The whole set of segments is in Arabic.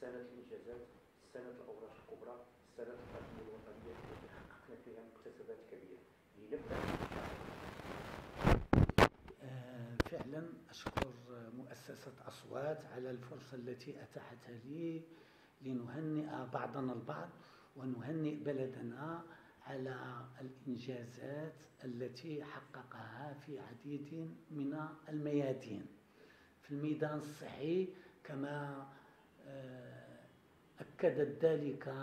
سنة الإنجازات سنة الأوراق الكبرى سنة الخدمة الوطنية التي حققنا فيها مكتسبات كبيرة. لنبدأ آه، فعلا أشكر مؤسسة أصوات على الفرصة التي أتاحتها لي لنهنئ بعضنا البعض ونهنئ بلدنا على الإنجازات التي حققها في عديد من الميادين. في الميدان الصحي كما أكدت ذلك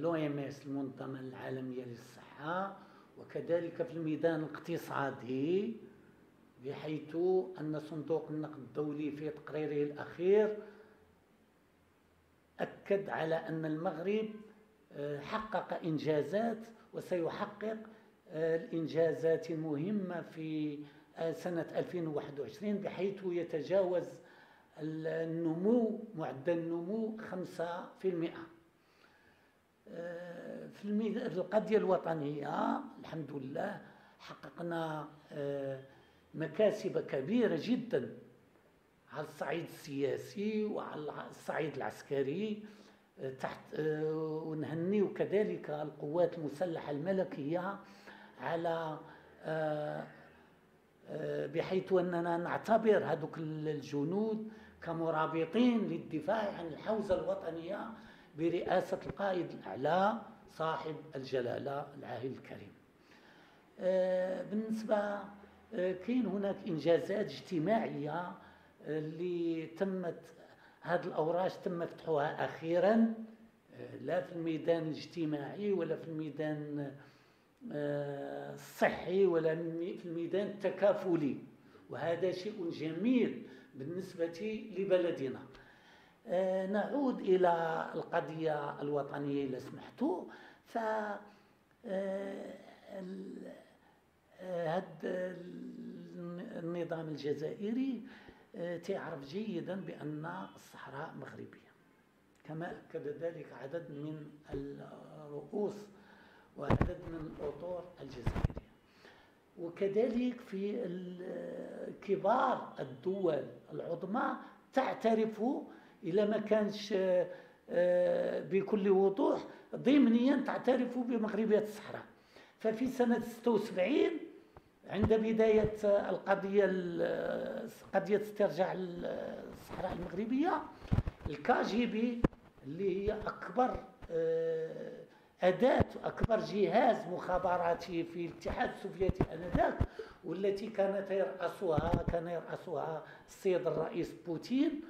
لو إم إس المنظمة العالمية للصحة وكذلك في الميدان الاقتصادي بحيث أن صندوق النقد الدولي في تقريره الأخير أكد على أن المغرب آه، حقق إنجازات وسيحقق آه، الإنجازات المهمة في آه، سنة 2021 بحيث يتجاوز النمو معدل النمو 5% في القضية الوطنية الحمد لله حققنا مكاسب كبيرة جدا على الصعيد السياسي وعلى الصعيد العسكري تحت ونهني كذلك القوات المسلحة الملكية على بحيث أننا نعتبر هذوك الجنود كمرابطين للدفاع عن الحوزة الوطنية برئاسة القائد الأعلى صاحب الجلالة العاهل الكريم. بالنسبة كاين هناك إنجازات اجتماعية اللي تمت هذه الأوراش تم فتحها أخيرا لا في الميدان الاجتماعي ولا في الميدان آه، الصحي ولا في الميدان التكافلي. وهذا شيء جميل. بالنسبة لبلدنا. آه، نعود إلى القضية الوطنية إذا سمحتوا. ف هذا آه، النظام الجزائري تعرف جيدا بأن الصحراء مغربية. كما أكد ذلك عدد من الرؤوس وعدد من الأطور الجزائرية. وكذلك في كبار الدول العظمى تعترف إلى ما كانش آه، بكل وضوح ضمنيا تعترف بمغربية الصحراء. ففي سنة 76 عند بداية القضية قضية استرجاع الصحراء المغربية الكاجيبي اللي هي أكبر آه، أداة أكبر جهاز مخابراتي في الاتحاد السوفيتي آنذاك والتي كانت يرأسها كان يرأسها السيد الرئيس بوتين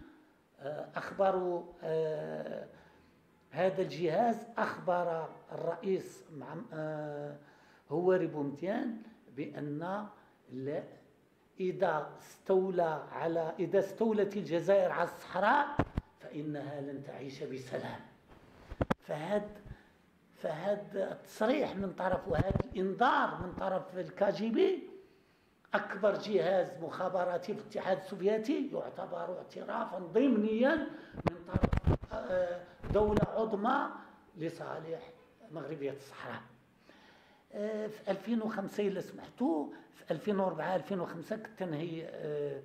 آه، أخبروا آه، هذا الجهاز أخبر الرئيس هواري بومتيان بأن لا إذا استولى على إذا استولت الجزائر على الصحراء فإنها لن تعيش بسلام. فهذا فهذا التصريح من طرف وهذا الإنذار من طرف الكاجي بي أكبر جهاز مخابراتي في الاتحاد السوفيتي يعتبر اعترافا ضمنيا من طرف آه، دولة عظمى لصالح مغربية الصحراء. آه، في 2005 إذا سمحتوا في 2004 2005 كنت نهي آه،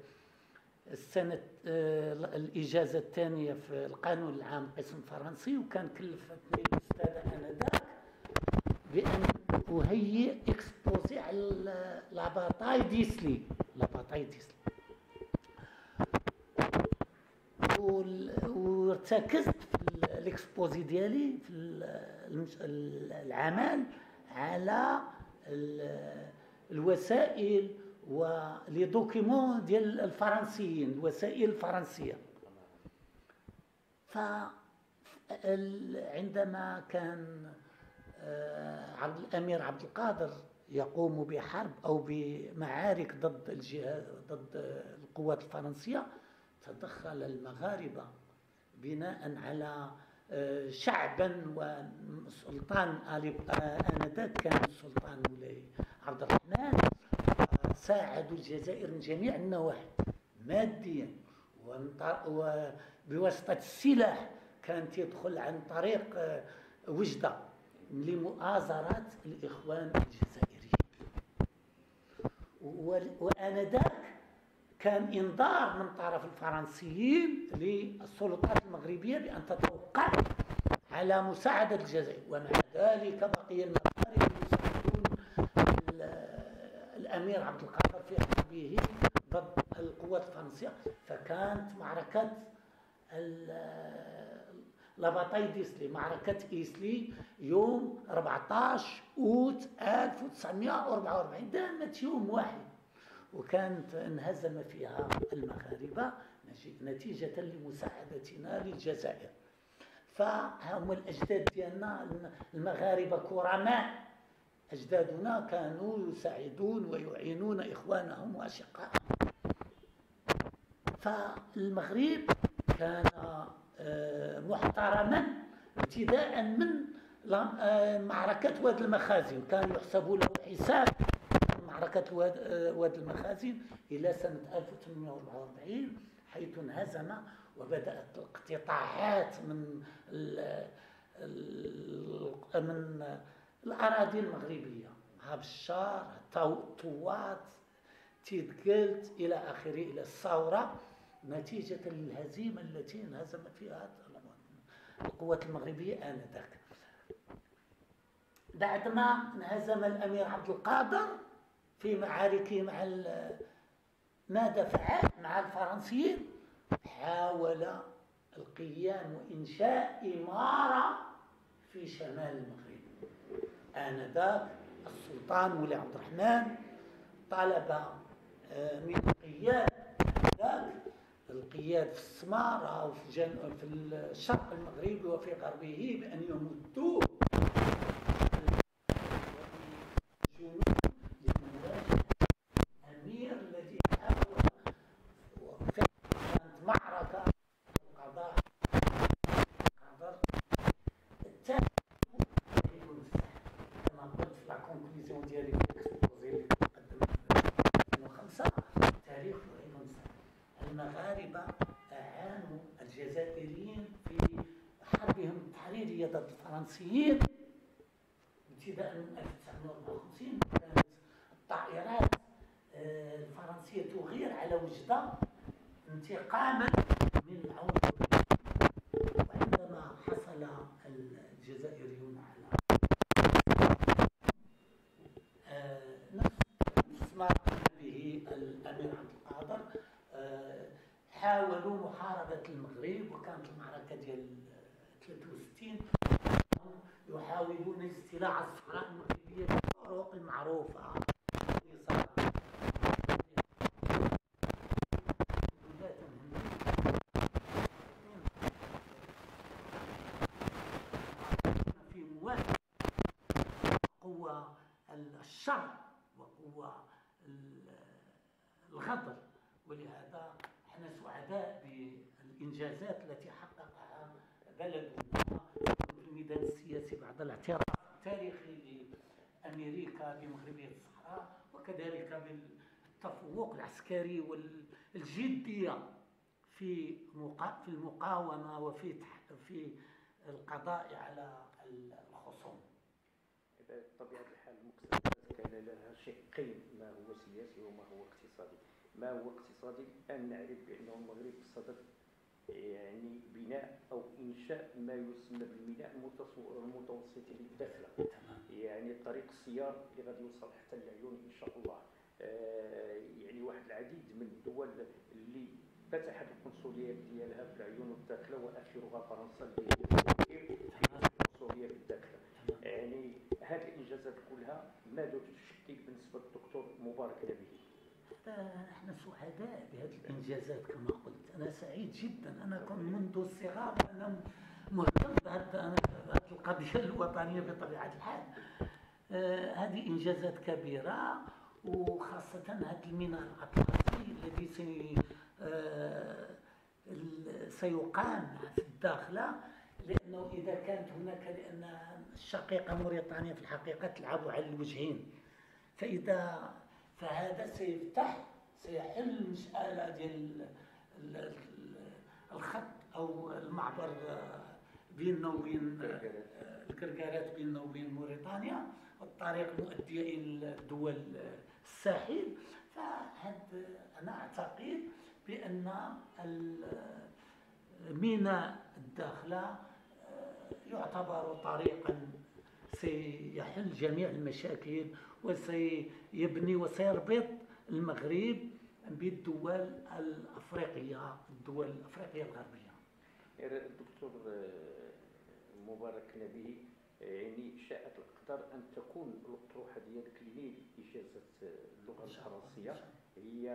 السنة آه، الإجازة الثانية في القانون العام قسم فرنسي وكان كلفتني الأستاذة آنذاك بأن أهيئ exposé على la bataille d'Isly. la bataille d'Isly. وارتكزت في ال exposé ديالي في العمل على الوسائل و les documents ديال الفرنسيين الوسائل الفرنسيه ف عندما كان آه، عبد الامير عبد القادر يقوم بحرب أو بمعارك ضد الجهاد ضد القوات الفرنسية تدخل المغاربة بناء على آه، شعبا وسلطان آنذاك كان السلطان عبد الرحمن. ساعدوا الجزائر من جميع النواحي ماديا وبواسطة السلاح كانت يدخل عن طريق آه، وجدة لمؤازرة الإخوان الجزائريين. وآنذاك كان إنذار من طرف الفرنسيين للسلطات المغربية بأن تتوقع على مساعدة الجزائر ومع ذلك بقي المغاربة يساعدون الأمير عبد القادر في حربه ضد القوات الفرنسية فكانت معركة لاباتاي ديسلي معركة إيسلي يوم 14 أوت 1944 دامت يوم واحد. وكانت انهزم فيها المغاربة نتيجة لمساعدتنا للجزائر. فهم الأجداد ديالنا المغاربة كرماء. أجدادنا كانوا يساعدون ويعينون إخوانهم وأشقائهم. فالمغرب كان آه، محترما ابتداء من آه، معركة واد المخازن. كان يحسب له حساب معركة آه، واد المخازن إلى سنة 1844 حيث انهزم وبدأت الاقتطاعات من من الأراضي المغربية. هابشار طوات تيدقلت إلى آخره إلى الثورة نتيجة للهزيمة التي انهزم فيها القوات المغربية آنذاك. بعدما انهزم الأمير عبد القادر في معاركه مع ماذا فعل مع الفرنسيين حاول القيام وإنشاء إمارة في شمال المغرب. آنذاك السلطان ولي عبد الرحمن طلب آه، من القياد القياد في السمارة أو في, جن... في الشرق المغربي وفي غربه بأن يمدوه الفرنسيين ابتداء من 1954 كانت الطائرات آه، الفرنسية تغير على وجدة انتقاما من العنف وعندما حصل الجزائريون على نفس ما قام به الأمير عبد القادر آه، حاولوا محاربة المغرب وكانت المعركة ديال 63 يحاولون الصحراء المغربية بالطرق المعروفة. في مواجهة قوة الشر وقوة الغدر ولهذا إحنا سعداء بالإنجازات التي حققها بلدنا الميدان السياسي بعد الاعتراف. التاريخي لأمريكا بمغربية الصحراء وكذلك بالتفوق العسكري والجدية في في المقاومة وفي في القضاء على الخصوم. بطبيعة الحال المكتسبات كان لها شقين ما هو سياسي وما هو اقتصادي. ما هو اقتصادي الآن نعرف بأن المغرب صدد يعني بناء أو إنشاء ما يسمى بالبناء المتوسط للدخلة. يعني طريق السيار اللي غادي يوصل حتى العيون إن شاء الله. آه، يعني واحد العديد من الدول اللي فتحت القنصليات ديالها في العيون والداخله وأخرها فرنسا اللي هي القنصلية بالداخله يعني هذه الإنجازات كلها ماذا تشكل بالنسبة للدكتور مبارك نبيل. إحنا سعداء بهذه الانجازات كما قلت. أنا سعيد جدا. أنا كنت منذ الصغر أنا مهتم بهذه القضية الوطنية بطبيعة الحال. آه هذه إنجازات كبيرة وخاصة هذا الميناء الأطلسي الذي آه سيقام في الداخلة. لأنه إذا كانت هناك لأن الشقيقة موريتانيا في الحقيقة تلعب على الوجهين. فإذا فهذا سيفتح سيحل المسألة ديال الخط أو المعبر بيننا وبين الكركارات بيننا وبين موريتانيا الطريق المؤدية إلى دول الساحل. فهاد أنا أعتقد بأن الميناء الداخلة آه، يعتبر طريقا سيحل جميع المشاكل وسيبني وسيربط المغرب بالدول الأفريقية الدول الأفريقية الغربية. الدكتور آه، مبارك نبيه يعني شاءت الأقدار أن تكون الأطروحة ديالك لإجازة اللغة الفرنسية. هي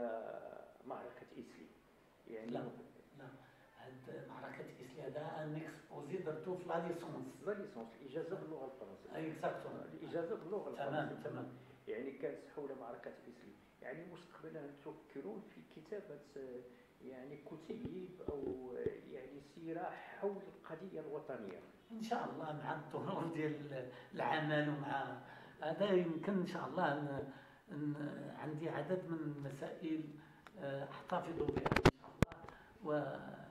معركة إيسلي. يعني لا لا. هاد معركة إيسلي هذا un exposé درتو في la licence la licence الإجازة باللغة الفرنسية. exactement الإجازة باللغة الفرنسية. تمام تمام. يعني كانت حول معركة إيسلي يعني مستقبلا تفكرون في كتابة يعني كتيب أو يعني سيرة حول القضية الوطنية. إن شاء الله مع الظهور ديال العمل ومع هذا يمكن إن شاء الله أن أن عندي عدد من المسائل آه، أحتفظ بها إن شاء الله.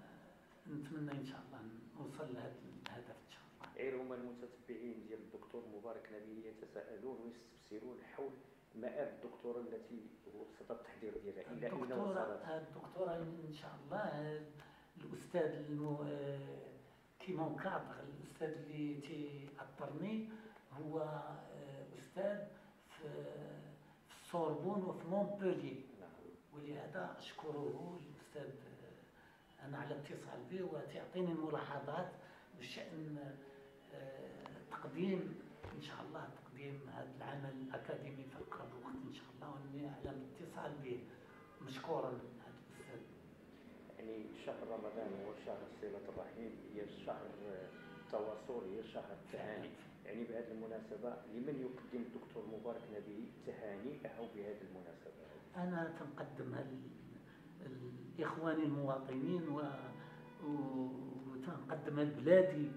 ونتمنى إن شاء الله نوصل لهذا الهدف إن شاء الله. غير هما المتتبعين ديال الدكتور مبارك نبيل يتساءلون ويستفسرون حول مآل الدكتوراه التي هو صدد التحضير ديالها إلى اين وصلت؟ الدكتوراه إن شاء الله الأستاذ المو... آه، qui m'encadre الأستاذ اللي تيأطرني هو آه، أستاذ في السوربون وفي مونبولي ولهذا أشكره الأستاذ أنا على اتصال به وتعطيني الملاحظات بشأن آه، تقديم إن شاء الله تقديم هذا العمل الأكاديمي في أقرب وقت إن شاء الله وإني على الاتصال به مشكورا هذا الأستاذ. يعني شهر رمضان هو شهر صلة الرحيم هي شهر التواصل هي شهر التهاني يعني بهذه المناسبة لمن يقدم الدكتور مبارك نبي تهاني أو بهذه المناسبة؟ أنا تنقدمها لإخواني المواطنين و... وتنقدمها لبلادي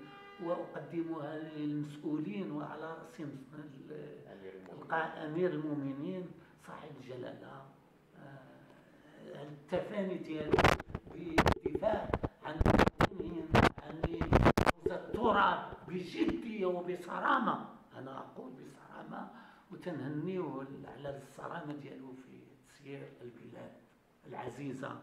وأقدمها للمسؤولين وعلى رأسهم أمير المؤمنين. صاحب الجلالة. آه، التفاني ديالو بالدفاع عن المواطنين عن التراب بجدية وبصرامة. أنا أقول بصرامة وتنهنيه على الصرامة ديالو في تسيير البلاد العزيزة.